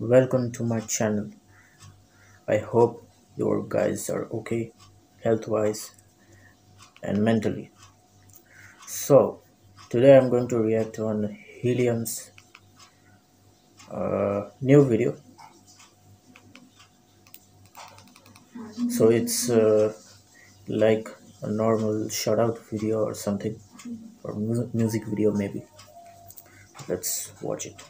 welcome to my channel. I hope your guys are okay health wise and mentally. So today i'm going to react on helium's uh, new video. So it's uh, like a normal shout out video or something or mu- music video maybe. Let's watch it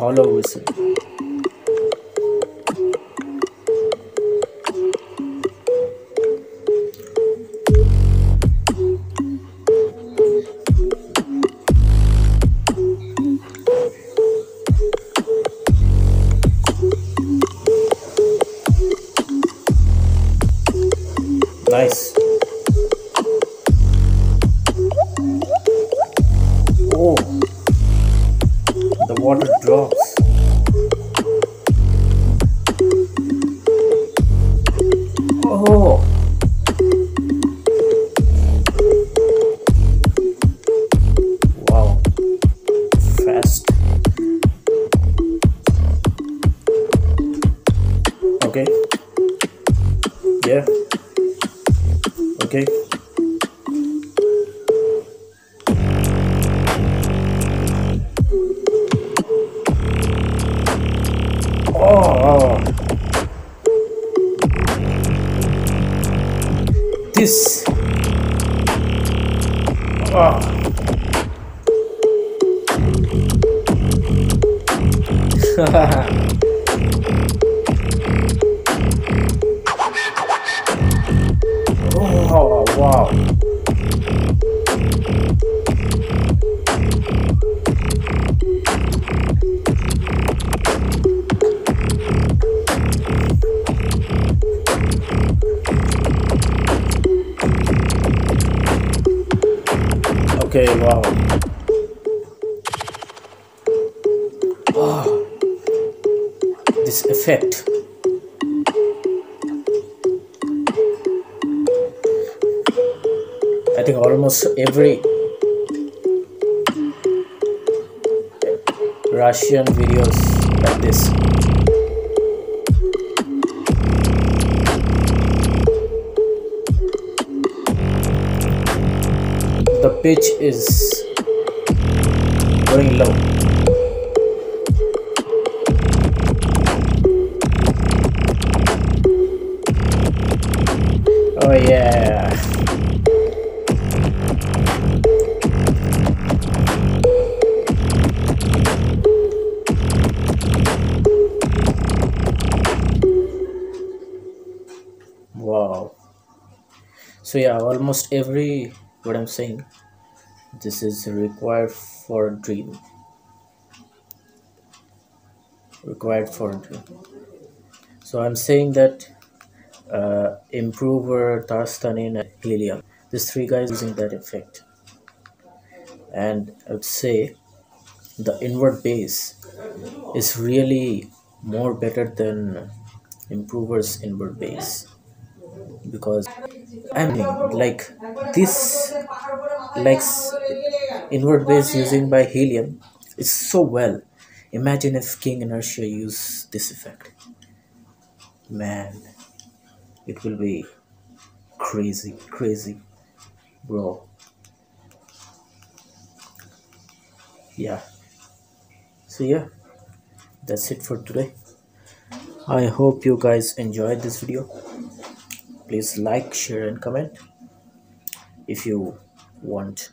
whistle nice. Oh water drops. Oh. Wow. Fast. Okay. Yeah. Okay oh this oh. oh okay wow oh. This effect. I think almost every Russian videos like this. The pitch is going low. Oh yeah. Wow. So yeah, almost every what I'm saying, this is Requiem for a dream. Requiem for a dream. So I'm saying that uh, Improver, Tarstanin, and Helium, these three guys using that effect. And I would say the inward bass is really more better than Improver's inward bass because I mean like this like inward bass using by helium is so well. Imagine if king inertia use this effect. Man it will be crazy crazy bro. Yeah. So yeah. That's it for today. I hope you guys enjoyed this video please like share and comment if you want